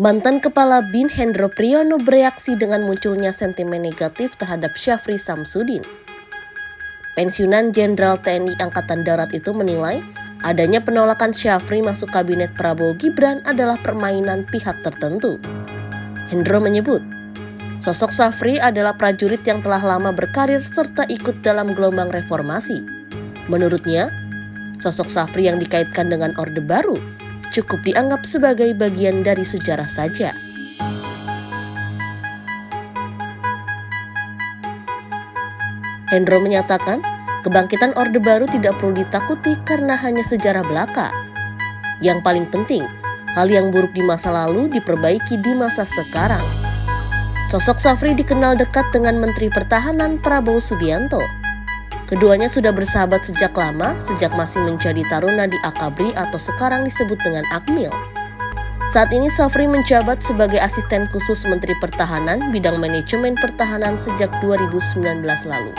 Mantan Kepala BIN Hendro Priyono bereaksi dengan munculnya sentimen negatif terhadap Syafri Samsudin. Pensiunan Jenderal TNI Angkatan Darat itu menilai adanya penolakan Syafri masuk kabinet Prabowo Gibran adalah permainan pihak tertentu. Hendro menyebut, sosok Syafri adalah prajurit yang telah lama berkarir serta ikut dalam gelombang reformasi. Menurutnya, sosok Syafri yang dikaitkan dengan Orde Baru cukup dianggap sebagai bagian dari sejarah saja. Hendro menyatakan, kebangkitan Orde Baru tidak perlu ditakuti karena hanya sejarah belaka. Yang paling penting, hal yang buruk di masa lalu diperbaiki di masa sekarang. Sosok Safri dikenal dekat dengan Menteri Pertahanan Prabowo Subianto. Keduanya sudah bersahabat sejak lama, sejak masih menjadi taruna di Akabri atau sekarang disebut dengan Akmil. Saat ini Safri menjabat sebagai asisten khusus Menteri Pertahanan bidang manajemen pertahanan sejak 2019 lalu.